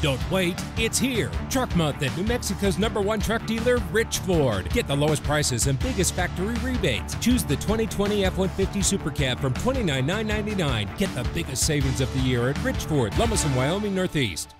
Don't wait, it's here. Truck Month at New Mexico's number one truck dealer, Rich Ford. Get the lowest prices and biggest factory rebates. Choose the 2020 F 150 Super Cab from $29,999. Get the biggest savings of the year at Rich Ford, Lomas and, Wyoming Northeast.